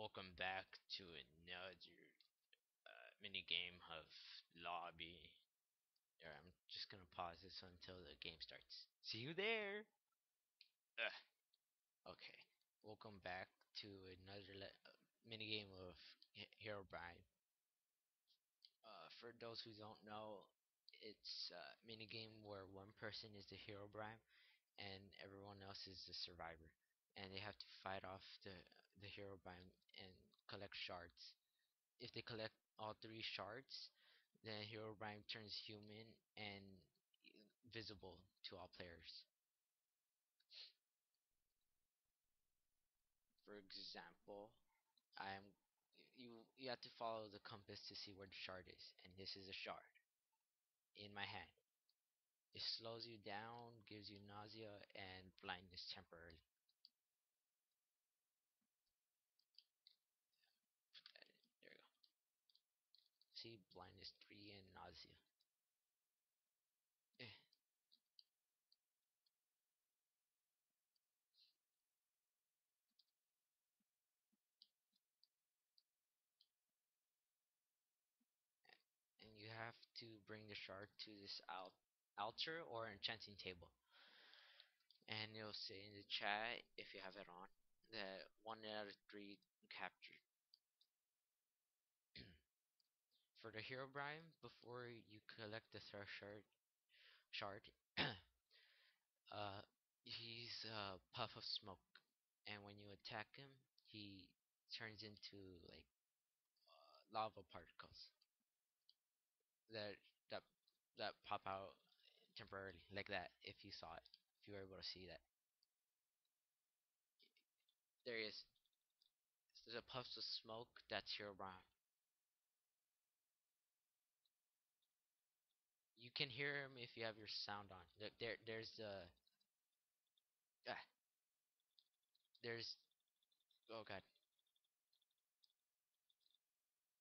Welcome back to another uh, mini game of lobby. I'm just gonna pause this until the game starts. See you there. Ugh. Okay, welcome back to another uh, mini game of H- Herobrine. Uh, for those who don't know, it's a mini game where one person is the hero Herobrine and everyone else is the survivor, and they have to fight off the the Herobrine and collect shards. If they collect all three shards, then Hero Herobrine turns human and visible to all players. For example, I'm you you have to follow the compass to see where the shard is, and this is a shard in my hand. It slows you down, gives you nausea and blindness temporarily. Put that in. There you go. See, blindness 3 and nausea. Eh. And you have to bring the shard to this al- altar or enchanting table. And it'll say in the chat, if you have it on, that 1 out of 3 captured. For the Herobrine, before you collect the threshold shard, uh, he's a puff of smoke, and when you attack him, he turns into like uh, lava particles that that that pop out temporarily, like that. If you saw it, if you were able to see that, there he is. There's a puff of smoke. That's Herobrine. You can hear him if you have your sound on. There, there there's the. Ah, there's. Oh god.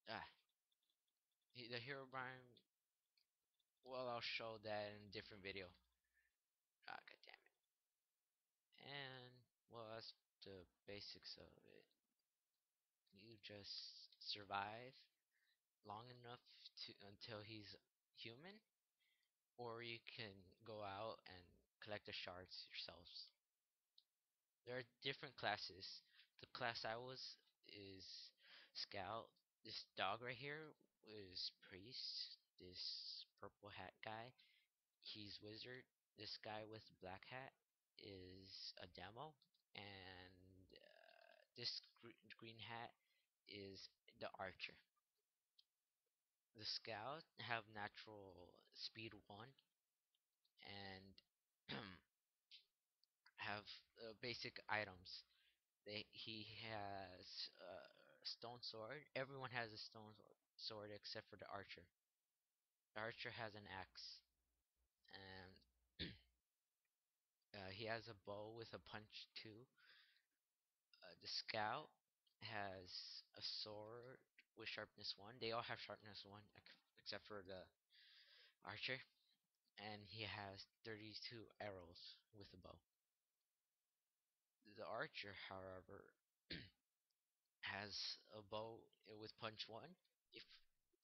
Ah, he- the Herobrine. Well, I'll show that in a different video. Ah, god damn it. And well, that's the basics of it. You just survive long enough to until he's human, or you can go out and collect the shards yourselves. There are different classes. The class I was is scout. This dog right here is priest. This purple hat guy, he's wizard. This guy with black hat is a demo, and uh, this gr- green hat is the archer. The scout have natural speed one and have uh, basic items. They he has a stone sword. Everyone has a stone sword except for the archer. The archer has an axe, and uh, he has a bow with a punch too. Uh, the scout has a sword with sharpness one. They all have sharpness one except for the archer, and he has 32 arrows with a bow. The archer, however, has a bow with punch one. If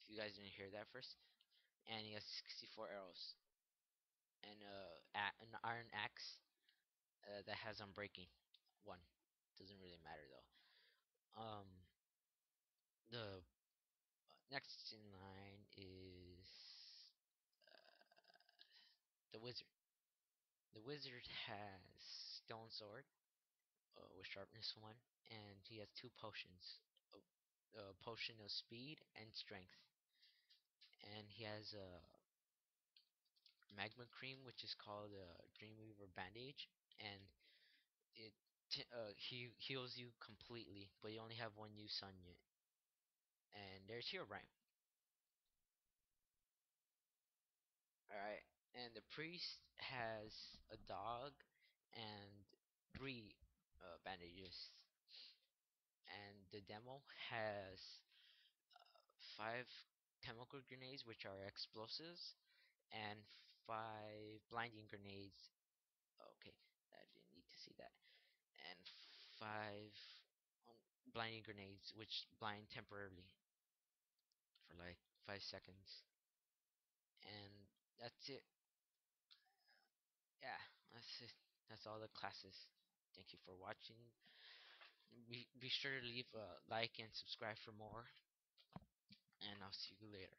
if you guys didn't hear that first, and he has 64 arrows and uh, a- an iron axe uh, that has unbreaking one. Doesn't really matter though. Um, next in line is uh, the wizard. The wizard has stone sword uh, with sharpness one, and he has two potions. A, a potion of speed and strength, and he has a magma cream, which is called a Dreamweaver bandage, and it uh, he heals you completely, but you only have one use on it. And there's Herobrine. Alright, and the priest has a dog and three uh, bandages. And the demo has uh, five chemical grenades, which are explosives, and five blinding grenades. Okay, I didn't need to see that. And five blinding grenades, which blind temporarily for like five seconds, and that's it. Yeah, that's it. That's all the classes. Thank you for watching. Be, be sure to leave a like and subscribe for more. And I'll see you later.